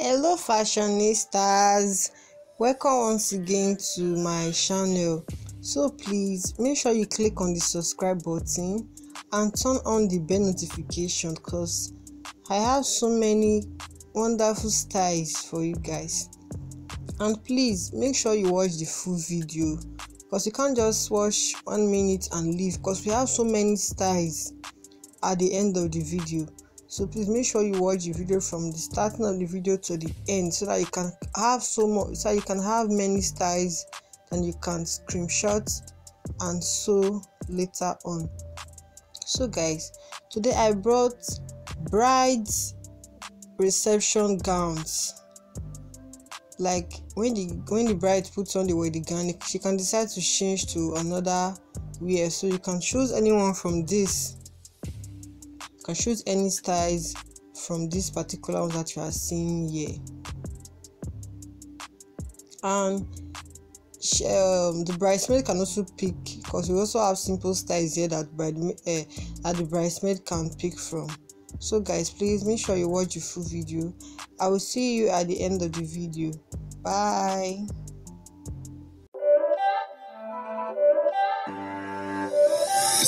hello fashionistas. Welcome once again to my channel. So please make sure you click on the subscribe button and turn on the bell notification because i have so many wonderful styles for you guys. And please make sure you watch the full video because you can't just watch one minute and leave because we have so many styles at the end of the video so please make sure you watch the video from the starting of the video to the end so that you can have so much so you can have many styles and you can screenshot and sew later on. So guys today i brought brides reception gowns. Like when the when the bride puts on the wedding gown she can decide to change to another wear. So you can choose anyone from this can choose any styles from this particular one that you are seeing here. And um, the bridesmaid can also pick because we also have simple styles here that bride uh, that the bridesmaid can pick from. So guys please make sure you watch the full video. I will see you at the end of the video. Bye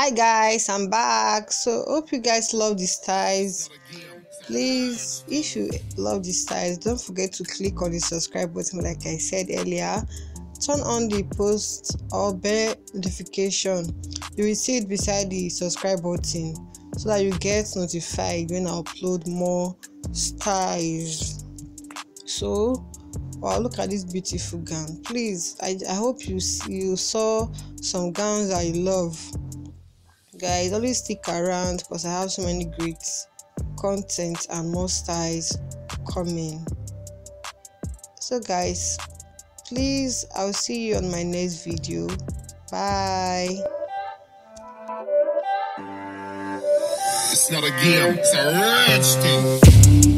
Hi guys. I'm back. So hope you guys love these styles. Please if you love these style don't forget to click on the subscribe button like i said earlier. Turn on the post or bell notification. You will see it beside the subscribe button so that you get notified when i upload more styles. So wow look at this beautiful gown. Please i, I hope you you saw some gowns i love guys always stick around because i have so many great content and more styles coming. So guys please i'll see you on my next video. Bye. It's not a game, it's a.